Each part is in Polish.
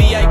VIP,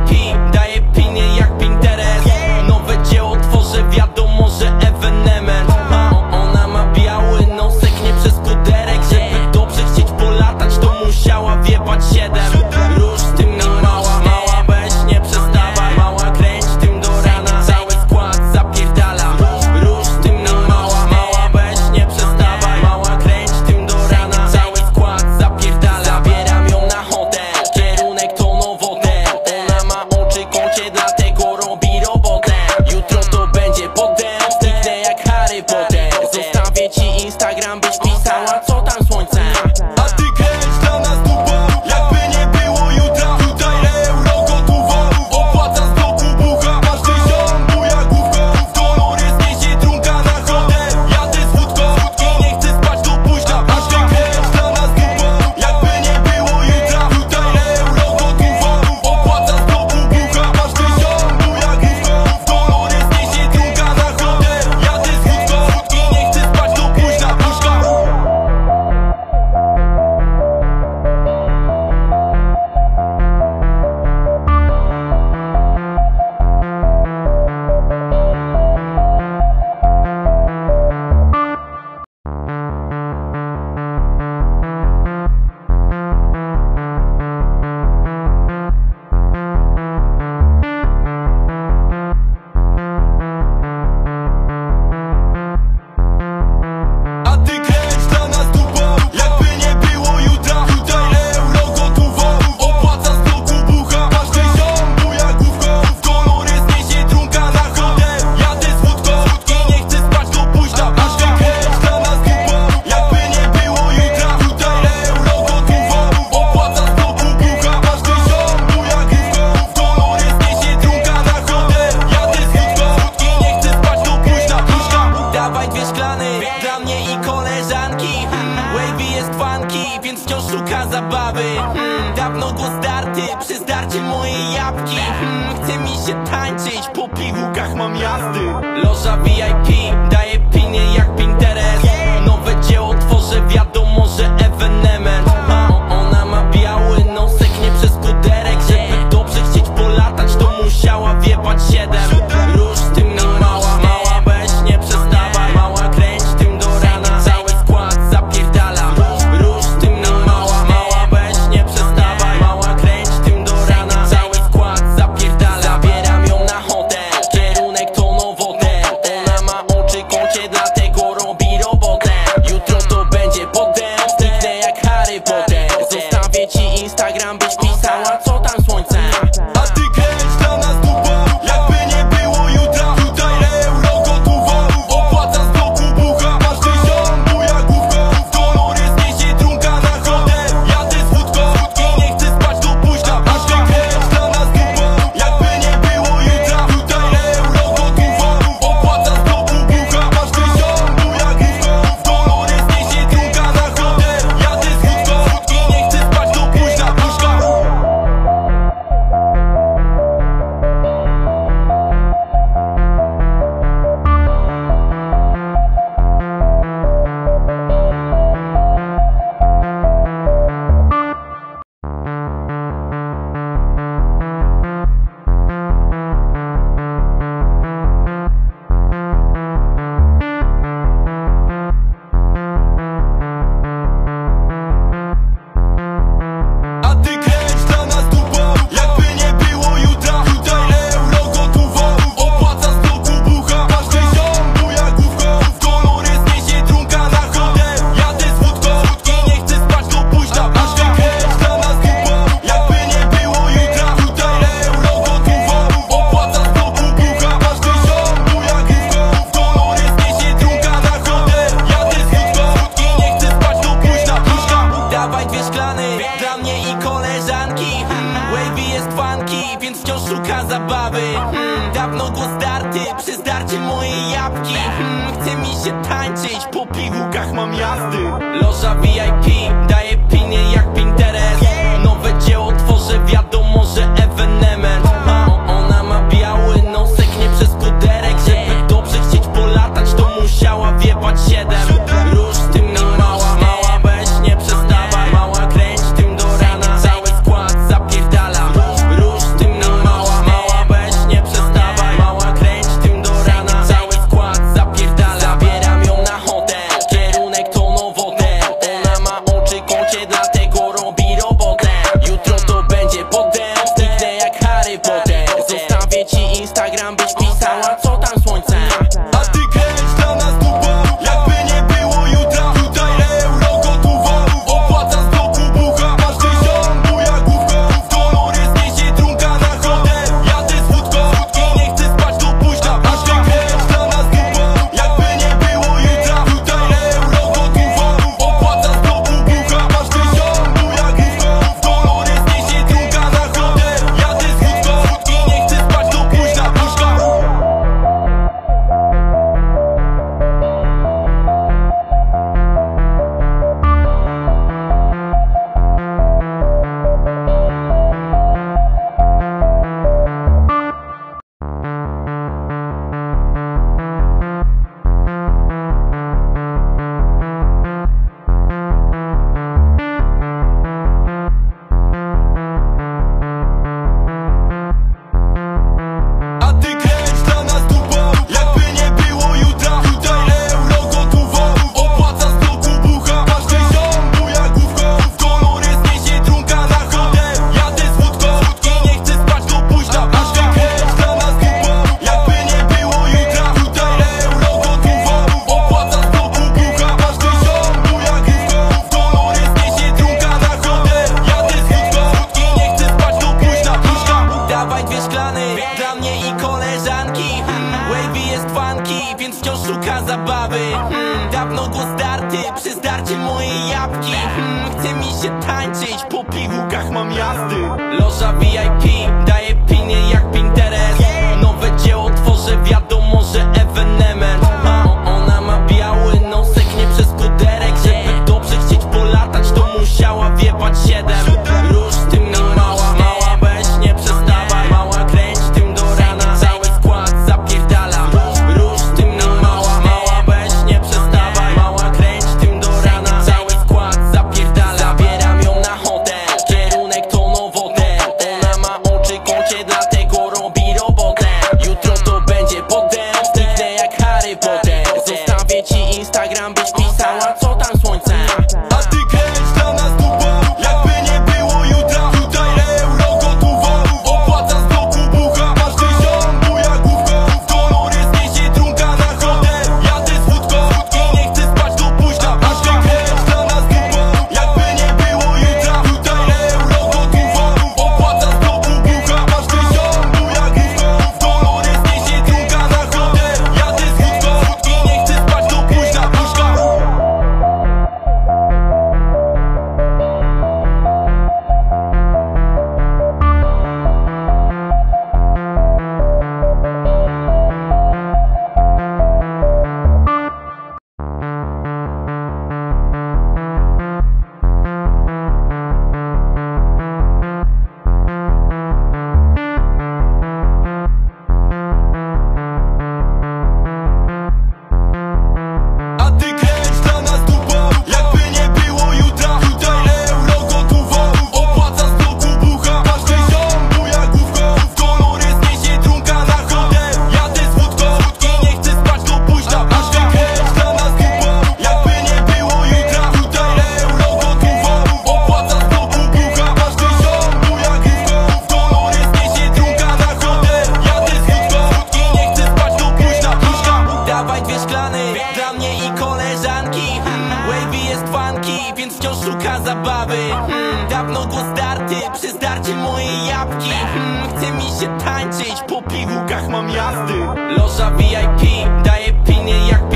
więc wciąż szuka zabawy. Hmm, Dawno go zdarty, przyzdarcie moje jabłki. Hmm, Chce mi się tańczyć, po pigułkach mam jazdy. Loża VIP, daje pinie jak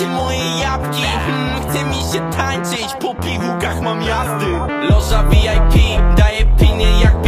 Gdzie moje jabłki? Hmm, chce mi się tańczyć Po piwukach mam jazdy Loża VIP Daje pinie jak